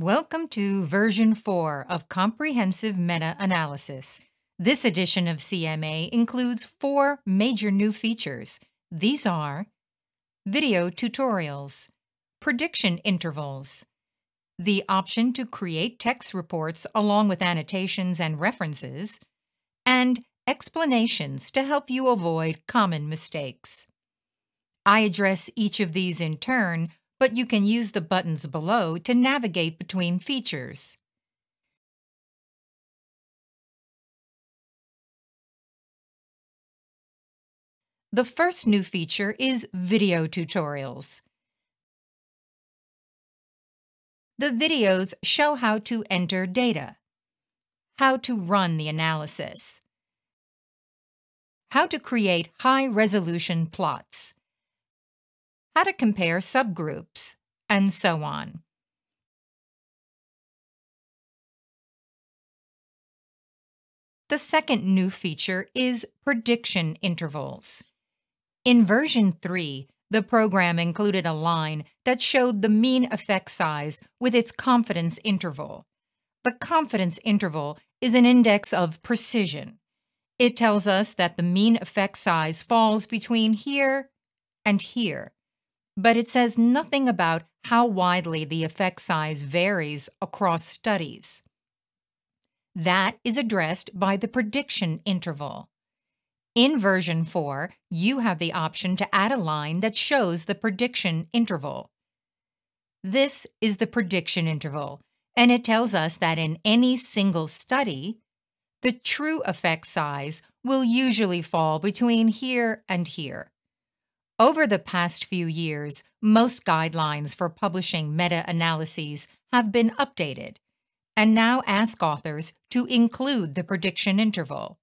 Welcome to version 4 of Comprehensive Meta-Analysis. This edition of CMA includes four major new features. These are video tutorials, prediction intervals, the option to create text reports along with annotations and references, and explanations to help you avoid common mistakes. I address each of these in turn but you can use the buttons below to navigate between features. The first new feature is video tutorials. The videos show how to enter data, how to run the analysis, how to create high-resolution plots, how to compare subgroups, and so on. The second new feature is prediction intervals. In version 3, the program included a line that showed the mean effect size with its confidence interval. The confidence interval is an index of precision. It tells us that the mean effect size falls between here and here but it says nothing about how widely the effect size varies across studies. That is addressed by the prediction interval. In version 4, you have the option to add a line that shows the prediction interval. This is the prediction interval, and it tells us that in any single study, the true effect size will usually fall between here and here. Over the past few years, most guidelines for publishing meta-analyses have been updated and now ask authors to include the prediction interval.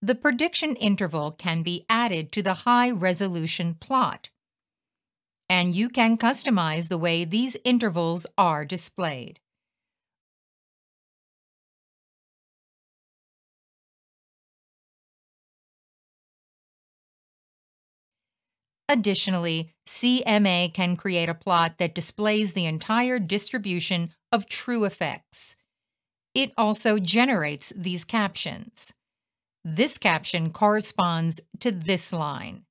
The prediction interval can be added to the high-resolution plot, and you can customize the way these intervals are displayed. Additionally, CMA can create a plot that displays the entire distribution of true effects. It also generates these captions. This caption corresponds to this line.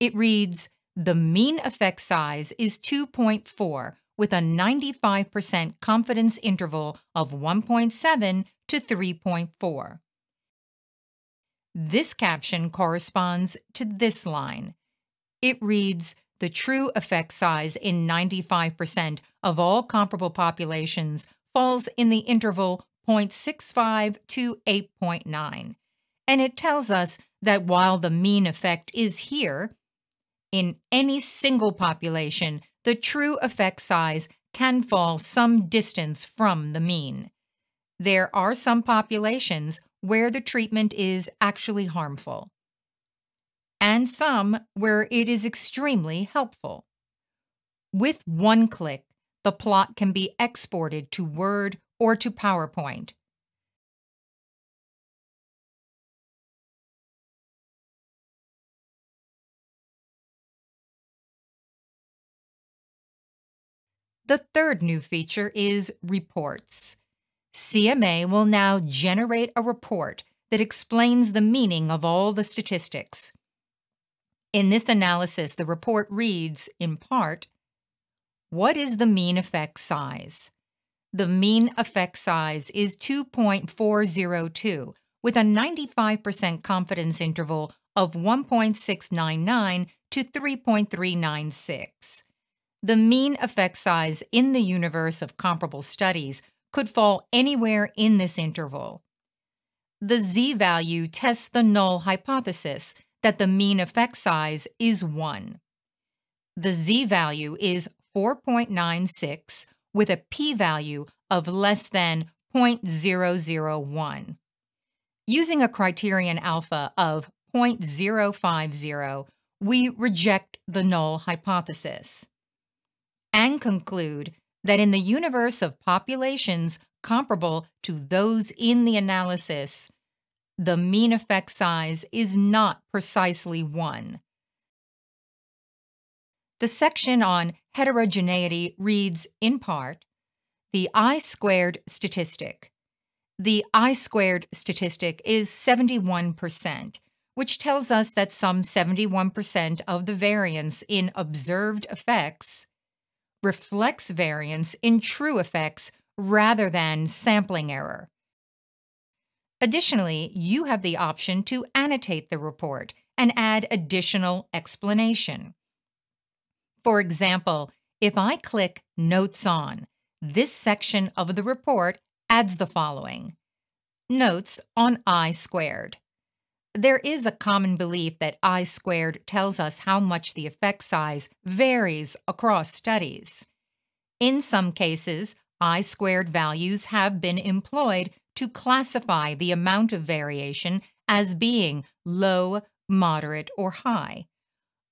It reads, the mean effect size is 2.4 with a 95% confidence interval of 1.7 to 3.4. This caption corresponds to this line. It reads, the true effect size in 95% of all comparable populations falls in the interval 0.65 to 8.9. And it tells us that while the mean effect is here, in any single population, the true effect size can fall some distance from the mean. There are some populations where the treatment is actually harmful and some where it is extremely helpful. With one click, the plot can be exported to Word or to PowerPoint. The third new feature is reports. CMA will now generate a report that explains the meaning of all the statistics. In this analysis, the report reads, in part, What is the mean effect size? The mean effect size is 2.402 with a 95% confidence interval of 1.699 to 3.396. The mean effect size in the universe of comparable studies could fall anywhere in this interval. The z-value tests the null hypothesis that the mean effect size is 1. The z-value is 4.96 with a p-value of less than 0.001. Using a criterion alpha of 0.050, we reject the null hypothesis and conclude that in the universe of populations comparable to those in the analysis, the mean effect size is not precisely 1. The section on heterogeneity reads, in part, The I squared statistic. The I squared statistic is 71%, which tells us that some 71% of the variance in observed effects reflects variance in true effects rather than sampling error. Additionally, you have the option to annotate the report and add additional explanation. For example, if I click Notes On, this section of the report adds the following Notes on I squared. There is a common belief that I squared tells us how much the effect size varies across studies. In some cases, I squared values have been employed to classify the amount of variation as being low, moderate, or high.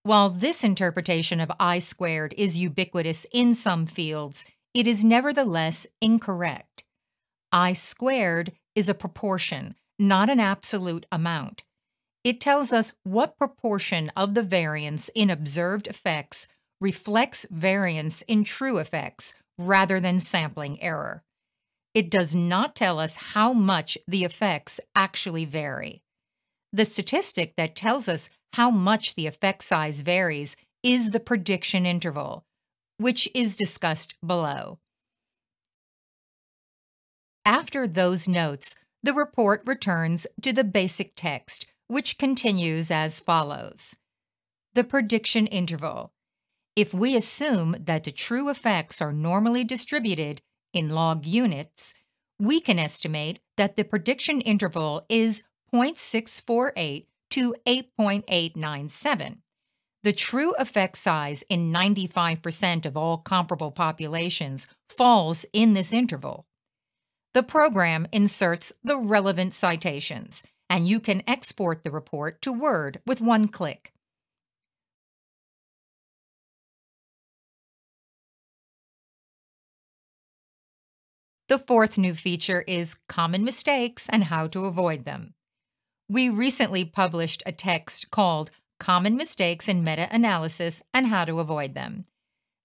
While this interpretation of I squared is ubiquitous in some fields, it is nevertheless incorrect. I squared is a proportion, not an absolute amount. It tells us what proportion of the variance in observed effects reflects variance in true effects rather than sampling error. It does not tell us how much the effects actually vary. The statistic that tells us how much the effect size varies is the prediction interval, which is discussed below. After those notes, the report returns to the basic text, which continues as follows. The prediction interval. If we assume that the true effects are normally distributed in log units, we can estimate that the prediction interval is 0.648 to 8.897. The true effect size in 95% of all comparable populations falls in this interval. The program inserts the relevant citations, and you can export the report to Word with one click. The fourth new feature is common mistakes and how to avoid them. We recently published a text called Common Mistakes in Meta Analysis and How to Avoid Them.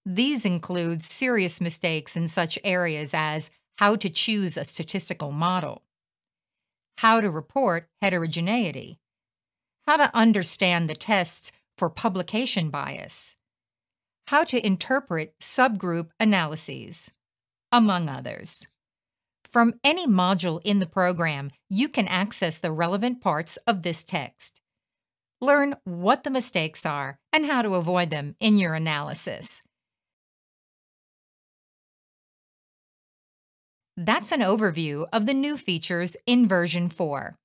These include serious mistakes in such areas as how to choose a statistical model, how to report heterogeneity, how to understand the tests for publication bias, how to interpret subgroup analyses, among others. From any module in the program, you can access the relevant parts of this text. Learn what the mistakes are and how to avoid them in your analysis. That's an overview of the new features in version 4.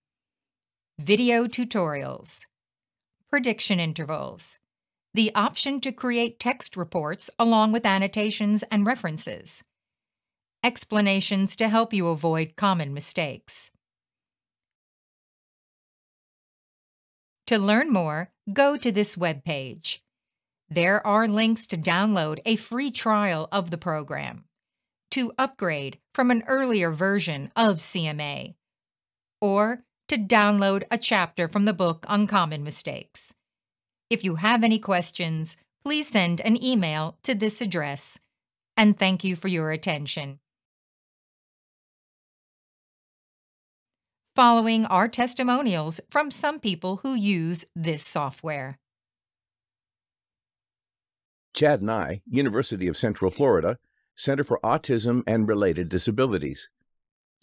Video tutorials, prediction intervals, the option to create text reports along with annotations and references, explanations to help you avoid common mistakes. To learn more, go to this webpage. There are links to download a free trial of the program, to upgrade from an earlier version of CMA, or to download a chapter from the book on common mistakes. If you have any questions, please send an email to this address. And thank you for your attention. Following are testimonials from some people who use this software. Chad Nye, University of Central Florida, Center for Autism and Related Disabilities.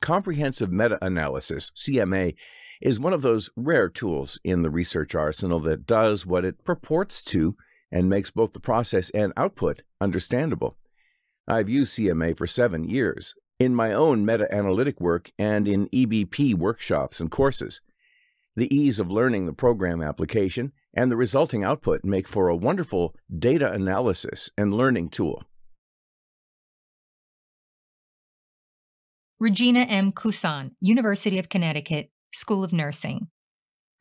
Comprehensive Meta Analysis, CMA, is one of those rare tools in the research arsenal that does what it purports to and makes both the process and output understandable. I've used CMA for seven years in my own meta analytic work and in EBP workshops and courses. The ease of learning the program application and the resulting output make for a wonderful data analysis and learning tool. Regina M. Cusson, University of Connecticut, School of Nursing.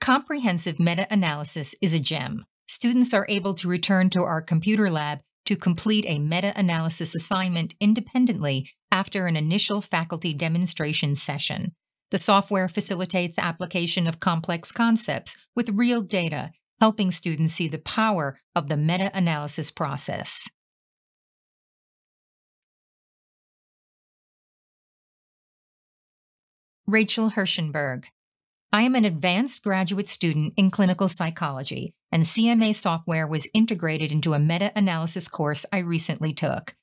Comprehensive meta analysis is a gem. Students are able to return to our computer lab to complete a meta analysis assignment independently after an initial faculty demonstration session. The software facilitates application of complex concepts with real data, helping students see the power of the meta analysis process. Rachel Hirschenberg I am an advanced graduate student in clinical psychology, and CMA software was integrated into a meta analysis course I recently took.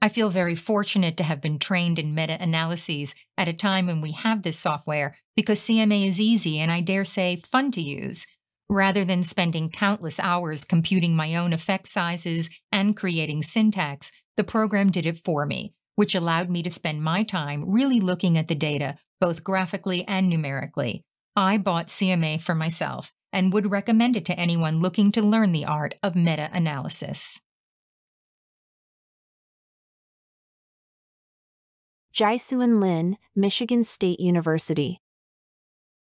I feel very fortunate to have been trained in meta analyses at a time when we have this software because CMA is easy and I dare say fun to use. Rather than spending countless hours computing my own effect sizes and creating syntax, the program did it for me, which allowed me to spend my time really looking at the data, both graphically and numerically. I bought CMA for myself and would recommend it to anyone looking to learn the art of meta analysis. Jae-Suan Lin, Michigan State University.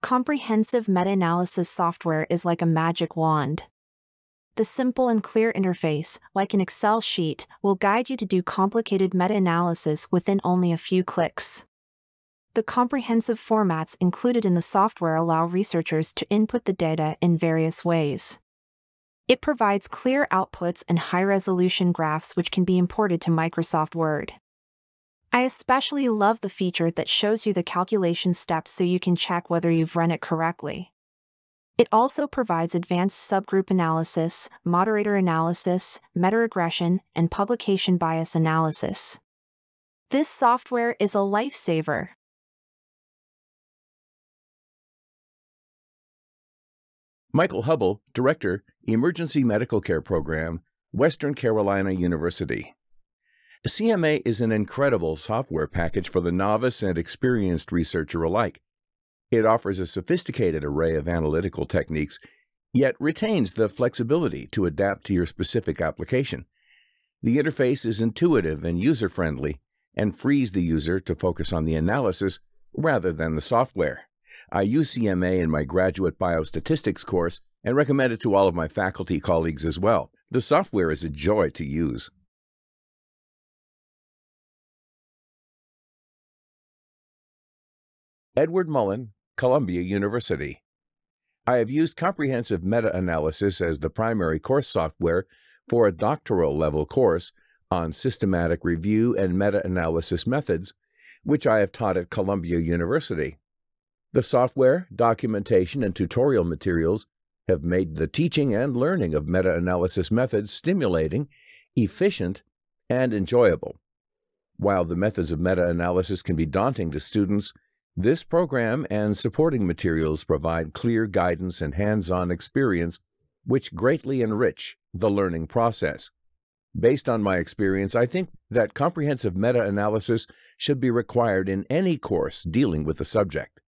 Comprehensive meta-analysis software is like a magic wand. The simple and clear interface, like an Excel sheet, will guide you to do complicated meta-analysis within only a few clicks. The comprehensive formats included in the software allow researchers to input the data in various ways. It provides clear outputs and high-resolution graphs which can be imported to Microsoft Word. I especially love the feature that shows you the calculation steps so you can check whether you've run it correctly. It also provides advanced subgroup analysis, moderator analysis, meta-regression, and publication bias analysis. This software is a lifesaver. Michael Hubble, Director, Emergency Medical Care Program, Western Carolina University. CMA is an incredible software package for the novice and experienced researcher alike. It offers a sophisticated array of analytical techniques, yet retains the flexibility to adapt to your specific application. The interface is intuitive and user friendly and frees the user to focus on the analysis rather than the software. I use CMA in my graduate biostatistics course and recommend it to all of my faculty colleagues as well. The software is a joy to use. Edward Mullen, Columbia University. I have used comprehensive meta analysis as the primary course software for a doctoral level course on systematic review and meta analysis methods, which I have taught at Columbia University. The software, documentation, and tutorial materials have made the teaching and learning of meta analysis methods stimulating, efficient, and enjoyable. While the methods of meta analysis can be daunting to students, this program and supporting materials provide clear guidance and hands-on experience which greatly enrich the learning process. Based on my experience, I think that comprehensive meta-analysis should be required in any course dealing with the subject.